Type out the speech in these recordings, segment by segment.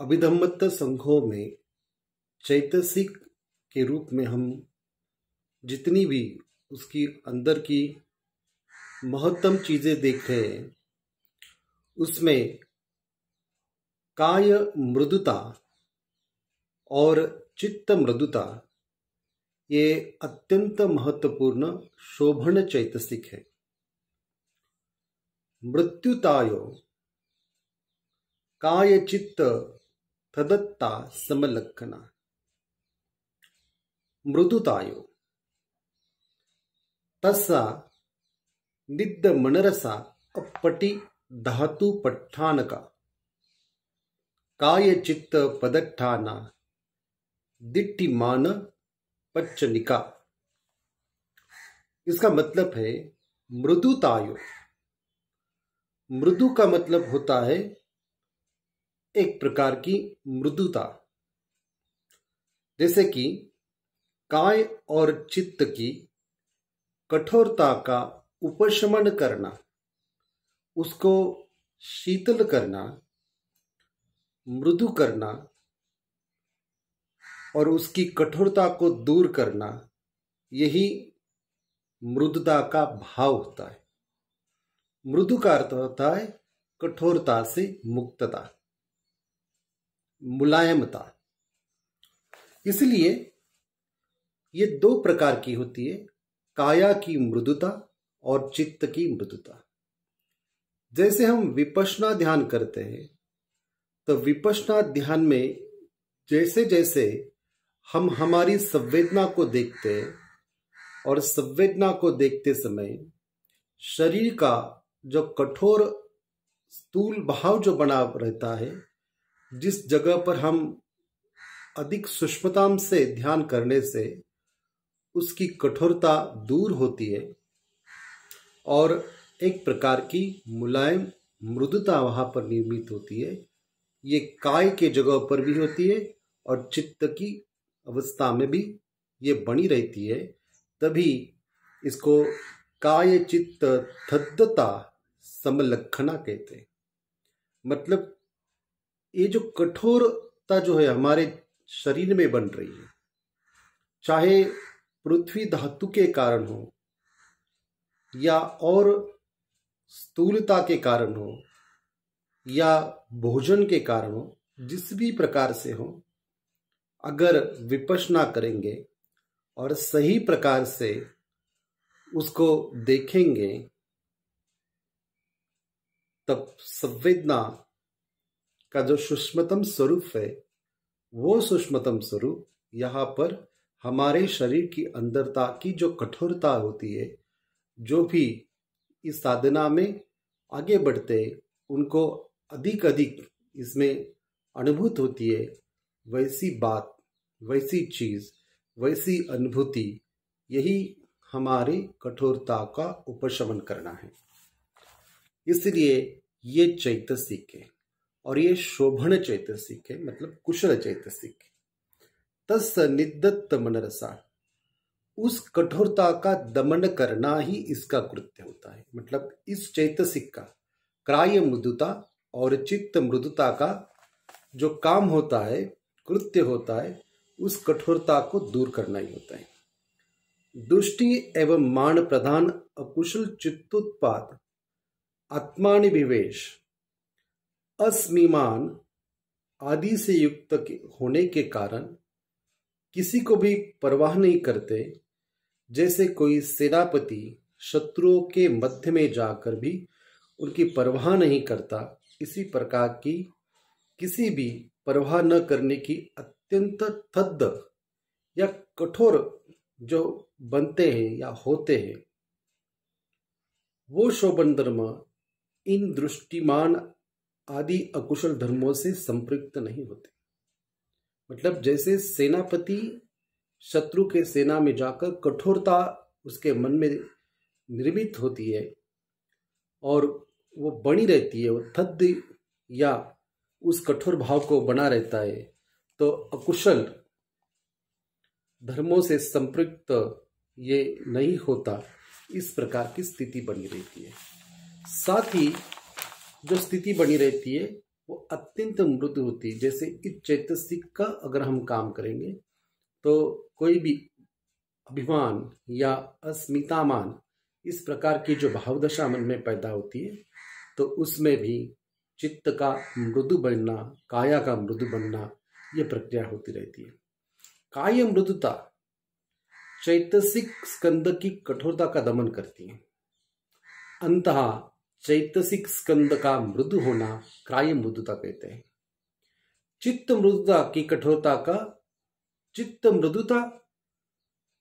अभिधम्मत संघों में चैतसिक के रूप में हम जितनी भी उसकी अंदर की महत्तम चीज़ें देखते हैं, उसमें काय मृदुता और चित्त मृदुता, ये अत्यंत महत्वपूर्ण शोभन चैतसिक है। मृत्युतायो, काय चित्त तदत्ता समलक्षणा। मृदुतायो। तस्सा निद्द मनरसा अपटी धातु पट्ठानका। काय चित्त पदट्ठाना। दिट्टी मान पच्चनिका। इसका मतलब है मृदुतायु। मृदु का मतलब होता है एक प्रकार की मृदुता। जैसे कि काय और चित्त की कठोरता का उपशमन करना, उसको शीतल करना, मृदु करना और उसकी कठोरता को दूर करना, यही मृदुता का भाव होता है। मृदु का अर्थ होता है कठोरता से मुक्तता। मुलायमता। इसलिए ये दो प्रकार की होती है, काया की मृदुता और चित्त की मृदुता। जैसे हम विपशना ध्यान करते हैं तो विपशना ध्यान में जैसे जैसे हम हमारी संवेदना को देखते हैं और संवेदना को देखते समय शरीर का जो कठोर स्थूल भाव जो बना रहता है जिस जगह पर हम अधिक सूक्ष्मता से ध्यान करने से उसकी कठोरता दूर होती है और एक प्रकार की मुलायम मृदुता वहाँ पर निर्मित होती है। ये काय के जगह पर भी होती है और चित्त की अवस्था में भी ये बनी रहती है। तभी इसको काय चित्त थद्दता समलक्षणा कहते हैं। मतलब ये जो कठोरता जो है हमारे शरीर में बन रही है, चाहे पृथ्वी धातु के कारण हो या और स्थूलता के कारण हो या भोजन के कारण हो, जिस भी प्रकार से हो, अगर विपसना करेंगे और सही प्रकार से उसको देखेंगे, तब संवेदना का जो सूक्ष्मतम स्वरूप है, वो सूक्ष्मतम स्वरूप यहाँ पर हमारे शरीर की अंदरता की जो कठोरता होती है, जो भी इस साधना में आगे बढ़ते उनको अधिक अधिक इसमें अनुभूत होती है। वैसी बात, वैसी चीज़, वैसी अनुभूति, यही हमारी कठोरता का उपशमन करना है। इसलिए ये चैतसिक है। और ये शोभन चैतसिक है मतलब कुशल चैतसिक तस् निदत्त मनरसा। उस कठोरता का दमन करना ही इसका कृत्य होता है। मतलब इस चैतसिक का क्राय मृदुता और चित्त मृदुता का जो काम होता है, कृत्य होता है, उस कठोरता को दूर करना ही होता है। दुष्टि एवं मान प्रधान अकुशल चित्तोत्पाद, आत्मानिविवेश अस्मिमान आदि से युक्त होने के कारण किसी को भी परवाह नहीं करते, जैसे कोई सेनापति शत्रुओं के मध्य में जाकर भी उनकी परवाह नहीं करता, इसी प्रकार की किसी भी परवाह न करने की अत्यंत थद्द या कठोर जो बनते हैं या होते हैं, वो शोभन धर्म इन दृष्टिमान आदि अकुशल धर्मों से संपृक्त नहीं होते। मतलब जैसे सेनापति शत्रु के सेना में जाकर कठोरता उसके मन में निर्मित होती है और वो बनी रहती है, वो थद या उस कठोर भाव को बना रहता है तो अकुशल धर्मों से संपृक्त ये नहीं होता। इस प्रकार की स्थिति बनी रहती है। साथ ही जो स्थिति बनी रहती है, वो अत्यंत मृदु होती है। जैसे इस चैतसिक का अगर हम काम करेंगे तो कोई भी अभिमान या अस्मितामान, इस प्रकार की जो भावदशा मन में पैदा होती है तो उसमें भी चित्त का मृदु बनना, काया का मृदु बनना यह प्रक्रिया होती रहती है। काय मृदुता चैतसिक स्कंद की कठोरता का दमन करती है। अंत चैतसिक स्कंद का मृदु होना काय मृदुता कहते हैं। चित्त मृदुता की कठोरता का चित्त मृदुता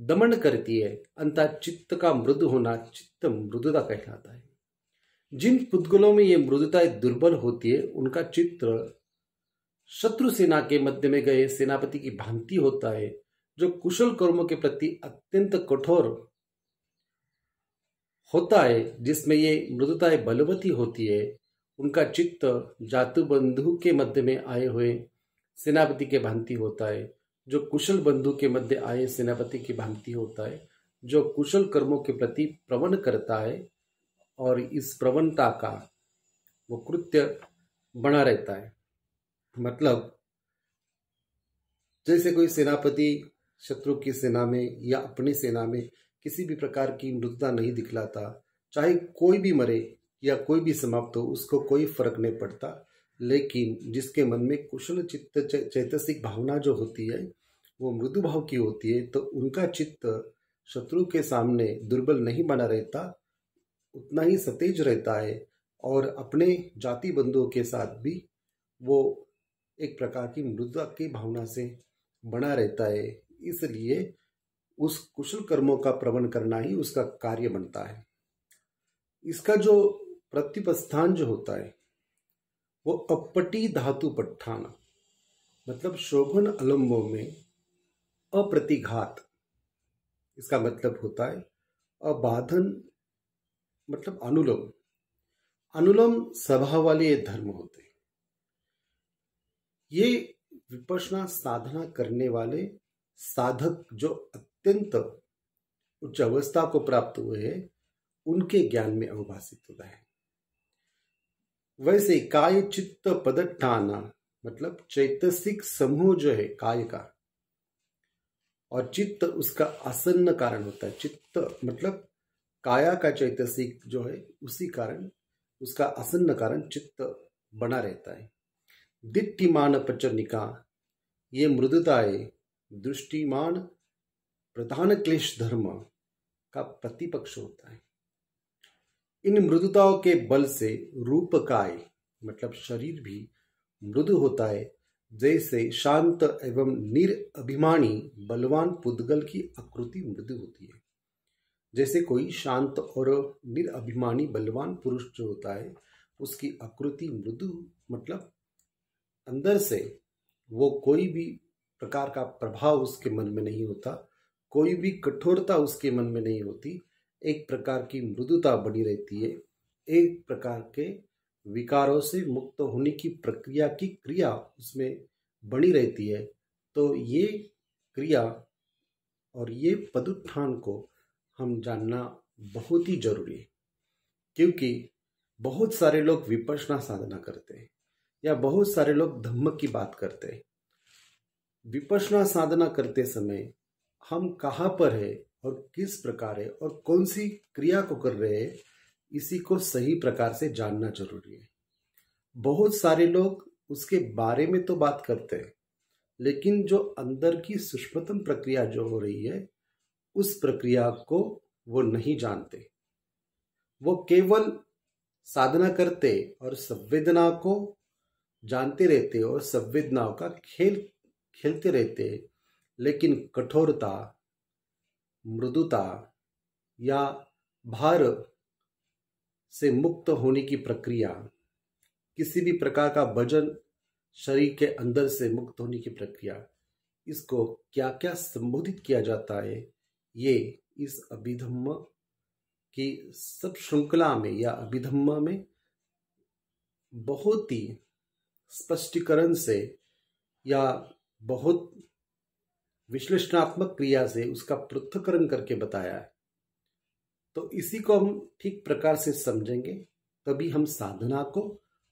दमन करती है, अंत चित्त का मृदु होना चित्त मृदुता कहलाता है। जिन पुद्गलों में ये मृदुता दुर्बल होती है, उनका चित्र शत्रु सेना के मध्य में गए सेनापति की भांति होता है, जो कुशल कर्मों के प्रति अत्यंत कठोर होता है, जिसमें ये मृदुताएँ बलवती होती है, उनका चित्त जातु बंधु के मध्य में आए हुए सेनापति के भांति होता है, जो कुशल बंधु के मध्य आए सेनापति की भांति होता है, जो कुशल कर्मों के प्रति प्रवण करता है, और इस प्रवणता का वो कृत्य बना रहता है। मतलब जैसे कोई सेनापति शत्रु की सेना में या अपनी सेना में किसी भी प्रकार की मृदुता नहीं दिखलाता। चाहे कोई भी मरे या कोई भी समाप्त हो, उसको कोई फ़र्क नहीं पड़ता। लेकिन जिसके मन में कुशल चित्त चैतसिक भावना जो होती है, वो मृदु भाव की होती है तो उनका चित्त शत्रु के सामने दुर्बल नहीं बना रहता, उतना ही सतेज रहता है और अपने जाति बंधुओं के साथ भी वो एक प्रकार की मृदा की भावना से बना रहता है। इसलिए उस कुशल कर्मों का प्रवण करना ही उसका कार्य बनता है। इसका जो प्रतिपस्थान जो होता है, वो अपटी धातु पट्ठान मतलब शोभन अलम्बों में अप्रतिघात, इसका मतलब होता है अबाधन मतलब अनुलोम। अनुलोम स्वभाव वाले ये धर्म होते ये विपसना साधना करने वाले साधक जो अत्यंत उच्च अवस्था को प्राप्त हुए हैं, उनके ज्ञान में अवभाषित होता है। वैसे काय चित्त पदठाना मतलब चैतसिक समूह जो है, काय का, और चित्त उसका आसन्न कारण होता है। चित्त मतलब काया का चैतसिक जो है, उसी कारण, उसका आसन्न कारण चित्त बना रहता है। दिट्टिमान प्रचनिका ये मृदुताएँ दृष्टिमान प्रधान क्लेश धर्म का प्रतिपक्ष होता है। इन मृदुताओं के बल से रूप काय मतलब शरीर भी मृदु होता है। जैसे शांत एवं निरअभिमानी बलवान पुद्गल की आकृति मृदु होती है। जैसे कोई शांत और निरअभिमानी बलवान पुरुष जो होता है, उसकी आकृति मृदु मतलब अंदर से वो कोई भी प्रकार का प्रभाव उसके मन में नहीं होता। कोई भी कठोरता उसके मन में नहीं होती। एक प्रकार की मृदुता बनी रहती है। एक प्रकार के विकारों से मुक्त होने की प्रक्रिया की क्रिया उसमें बनी रहती है। तो ये क्रिया और ये पदुत्थान को हम जानना बहुत ही ज़रूरी है। क्योंकि बहुत सारे लोग विपसना साधना करते हैं या बहुत सारे लोग धम्म की बात करते हैं। विपसना साधना करते समय हम कहाँ पर है और किस प्रकार है और कौन सी क्रिया को कर रहे हैं, इसी को सही प्रकार से जानना ज़रूरी है। बहुत सारे लोग उसके बारे में तो बात करते हैं, लेकिन जो अंदर की सूक्ष्मतम प्रक्रिया जो हो रही है, उस प्रक्रिया को वो नहीं जानते। वो केवल साधना करते और संवेदना को जानते रहते और संवेदनाओं का खेल खेलते रहते लेकिन कठोरता, मृदुता या भार से मुक्त होने की प्रक्रिया, किसी भी प्रकार का वज़न शरीर के अंदर से मुक्त होने की प्रक्रिया, इसको क्या क्या संबोधित किया जाता है, ये इस अभिधम्म की सब श्रृंखला में या अभिधम्म में बहुत ही स्पष्टीकरण से या बहुत विश्लेषणात्मक क्रिया से उसका पृथकरण करके बताया है। तो इसी को हम ठीक प्रकार से समझेंगे, तभी हम साधना को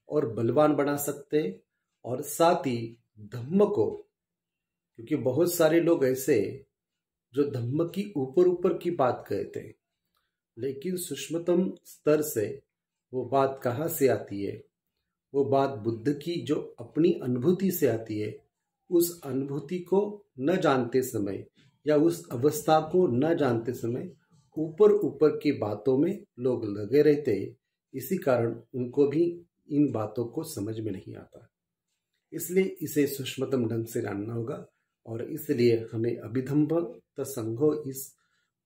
और बलवान बना सकते हैं और साथ ही धम्म को, क्योंकि बहुत सारे लोग ऐसे जो धम्म की ऊपर ऊपर की बात कहते हैं, लेकिन सूक्ष्मतम स्तर से वो बात कहाँ से आती है? वो बात बुद्ध की जो अपनी अनुभूति से आती है उस अनुभूति को न जानते समय या उस अवस्था को न जानते समय ऊपर ऊपर की बातों में लोग लगे रहते, इसी कारण उनको भी इन बातों को समझ में नहीं आता। इसलिए इसे सूक्ष्मतम ढंग से जानना होगा और इसलिए हमें अभिधम्भ संघो इस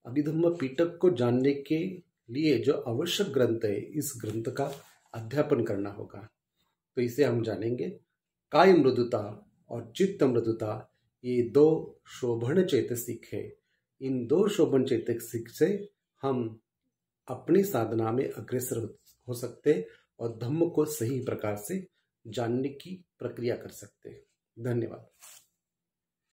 अभिधम्भ पीटक को जानने के लिए जो आवश्यक ग्रंथ है, इस ग्रंथ का अध्यापन करना होगा। तो इसे हम जानेंगे। काय मृदुता और चित्त मृदुता ये दो शोभन चेतसिक है इन दो शोभन चेतसिक से हम अपनी साधना में अग्रसर हो सकते और धम्म को सही प्रकार से जानने की प्रक्रिया कर सकते हैं। धन्यवाद।